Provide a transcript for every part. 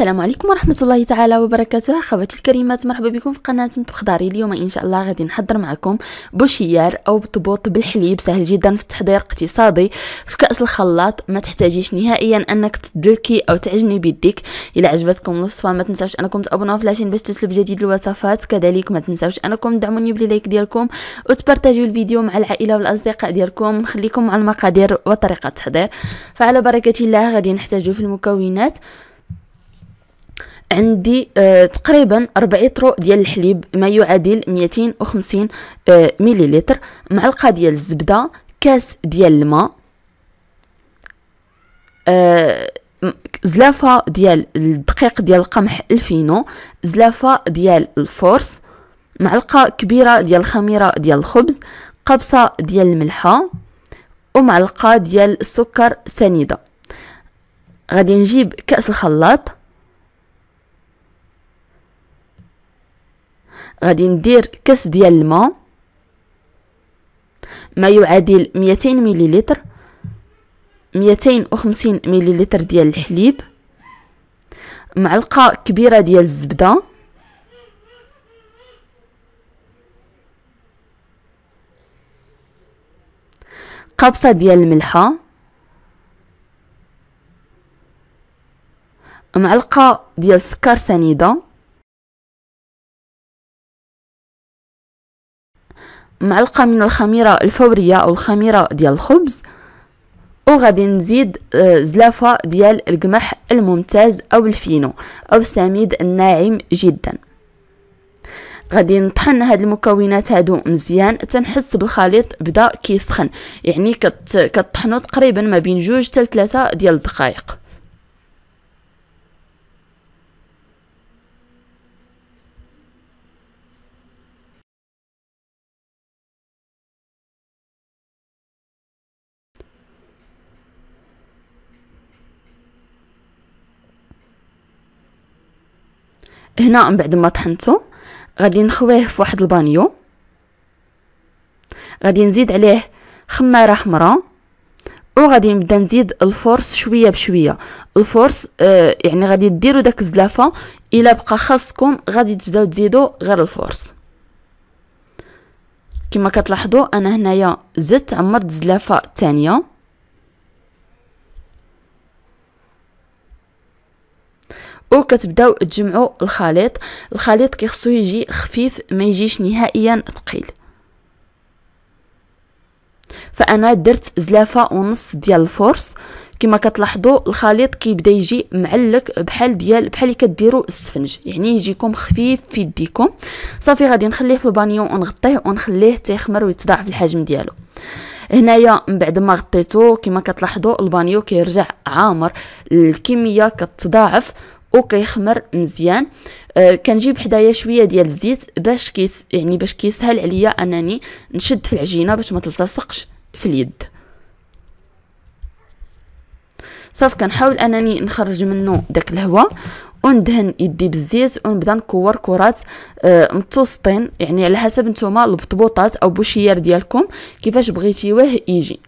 السلام عليكم ورحمة الله تعالى وبركاته. أخواتي الكريمات مرحبا بكم في قناة مخضاري اليوم. إن شاء الله غادي نحضر معكم بوشيار أو بطبوط بالحليب. سهل جدا في التحضير اقتصادي. في كأس الخلاط ما تحتاجيش نهائيا أنك تدلكي أو تعجني بيديك إلى عجبتكم الوصفة ما تنساوش أنكم تابوناو ف la chaîne باش توصلوا بجديد الوصفات. كذلك ما تنساوش أنكم تدعموني ب les likes ديالكم وتبارطاجيو الفيديو مع العائلة والأصدقاء ديالكم. نخليكم مع المقادير وطريقة التحضير. فعلى بركة الله غادي نحتاجو في المكونات. عندي آه تقريبا 4 طرو ديال الحليب ما يعادل 250 آه مليلتر معلقه ديال الزبدة كاس ديال الماء آه زلافة ديال الدقيق ديال القمح الفينو زلافة ديال الفورس معلقة كبيرة ديال الخميرة ديال الخبز قبصة ديال الملحة ومعلقة ديال السكر سنيدة. غادي نجيب كأس الخلاط. غادي ندير كاس ديال الماء. ما يعادل 200 مليلتر 250 مليلتر ديال الحليب. معلقة كبيرة ديال الزبدة. قبصة ديال الملحة. معلقة ديال السكر سنيدة. معلقة من الخميرة الفورية أو الخميرة ديال الخبز وغادي نزيد آه، زلافة ديال القمح الممتاز أو الفينو أو السميد الناعم جدا. غادي نطحن هاد المكونات هادو مزيان تنحس بالخليط بدا كيسخن يعني كطحنو تقريبا ما بين جوج حتى ثلاثة ديال الدقائق هنا من بعد ما طحنته غادي نخويه في واحد البانيو. غادي نزيد عليه خمارة حمراء وغادي نبدا نزيد الفورس شوية بشوية. الفورس آه يعني غادي ديروا داك الزلافة إلا بقى خاصكم غادي تبداو تزيدوا غير الفورس كما كتلاحظوا أنا هنايا زدت عمرت الزلافه الثانية وكتبداو تجمعوا الخليط. الخليط كيخصو يجي خفيف ما يجيش نهائيا ثقيل فأنا درت زلافة ونص ديال الفورس كما كتلاحظوا الخليط كيبدا يجي معلك بحال ديال بحال كديروا السفنج. يعني يجيكم خفيف في يديكم. صافي غادي نخليه في البانيو ونغطيه ونخليه تيخمر ويتضاعف الحجم ديالو. هنايا من بعد ما غطيته كما كتلاحظوا البانيو كيرجع عامر. الكمية كتضاعف. وكيخمر مزيان. آه كنجيب حدايا شوية ديال الزيت باش كيس يعني باش كيسهل عليا أنني نشد في العجينة باش ما تلتصقش في اليد. صافي كنحاول أنني نخرج منه داك الهواء وندهن يدي بالزيت ونبدا نكور كرات آه متوسطين. يعني على حسب نتوما البطبوطات أو بوشيار ديالكم كيفاش بغيتيوه يجي.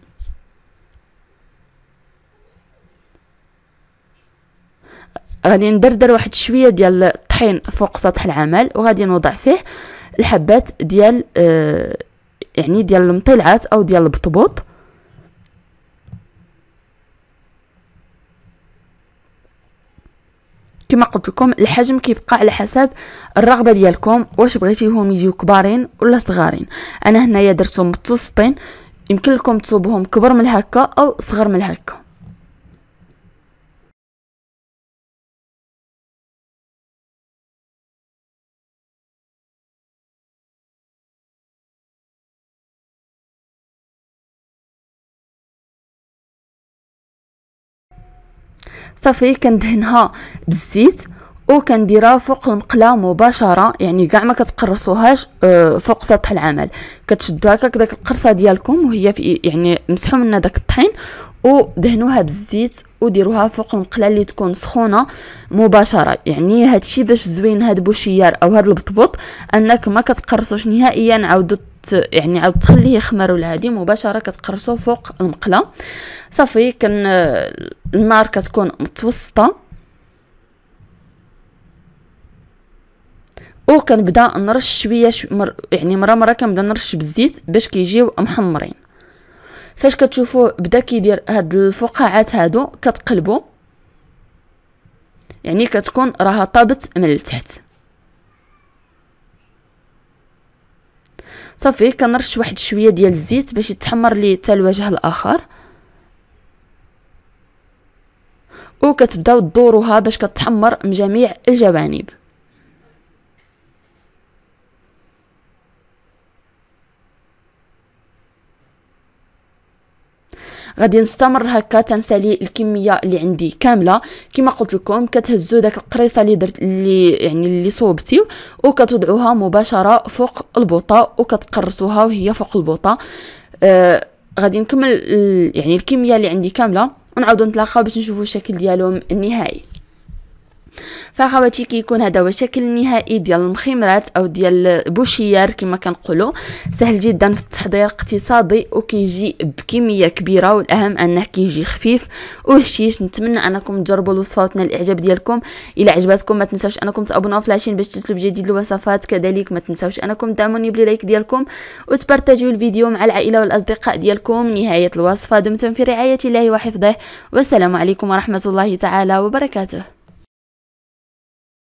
غادي ندردر واحد شوية ديال الطحين فوق سطح العمل وغادي نوضع فيه الحبات ديال آه يعني ديال المطلعات أو ديال البطبوط. كما قلت لكم الحجم كيبقى على حسب الرغبة ديالكم واش بغيتيهم يجيو كبارين ولا صغارين. أنا هنايا درتهم متوسطين يمكن لكم تصوبهم كبر من هكا أو صغر من هكا. صافي كندهنها بالزيت وكنديرها فوق المقله مباشرة يعني كاع ما كتقرصوهاش آه، فوق سطح العمل. كتشدوا هكاك داك القرصة ديالكم وهي في يعني مسحوا منها داك الطحين ودهنوها بالزيت وديروها فوق المقله اللي تكون سخونة مباشرة. يعني هادشي باش زوين هاد بوشيار أو هاد البطبوط أنك ما كتقرصوش نهائيا عاودوا يعني عاود تخليه يخمر ولا هادي مباشرة كتقرصو فوق المقلة. صافي كان النار كتكون متوسطة. أو كنبدأ نرش شوية شو مر يعني مرة مرة كنبدأ نرش بالزيت باش كيجيو محمرين. فاش كتشوفو بدا كيدير هاد الفقاعات هادو كتقلبو. يعني كتكون راها طابت من التحت. صافي كنرش واحد شوية ديال الزيت باش يتحمر لي حتى الوجه الآخر. وكتبداو تدوروها باش كتحمر من جميع الجوانب. غادي نستمر هكا تنسالي الكمية اللي عندي كاملة. كما قلت لكم كتهزوا داك القريصة اللي درت اللي يعني اللي صوبتي وكتوضعوها مباشرة فوق البوطة وكتقرصوها وهي فوق البوطة. آه غادي نكمل يعني الكمية اللي عندي كاملة ونعاودو نتلاقاو باش نشوفوا الشكل ديالهم النهائي. فاخواتي كيكون هذا هو الشكل النهائي ديال المخمرات أو ديال بوشيار كما كنقولوا. سهل جدا في التحضير اقتصادي وكيجي بكمية كبيرة والأهم أنه كيجي خفيف وهشيش. نتمنى أنكم تجربوا الوصفات الإعجاب ديالكم. إلى عجبتكم ما تنساوش أنكم تابوناو في la chaîne باش توصلوا بجديد الوصفات. كذلك ما تنساوش أنكم تدعموني ب les likes ديالكم وتبارطاجيو الفيديو مع العائلة والأصدقاء ديالكم. نهاية الوصفة دمتم في رعاية الله وحفظه. والسلام عليكم ورحمة الله تعالى وبركاته.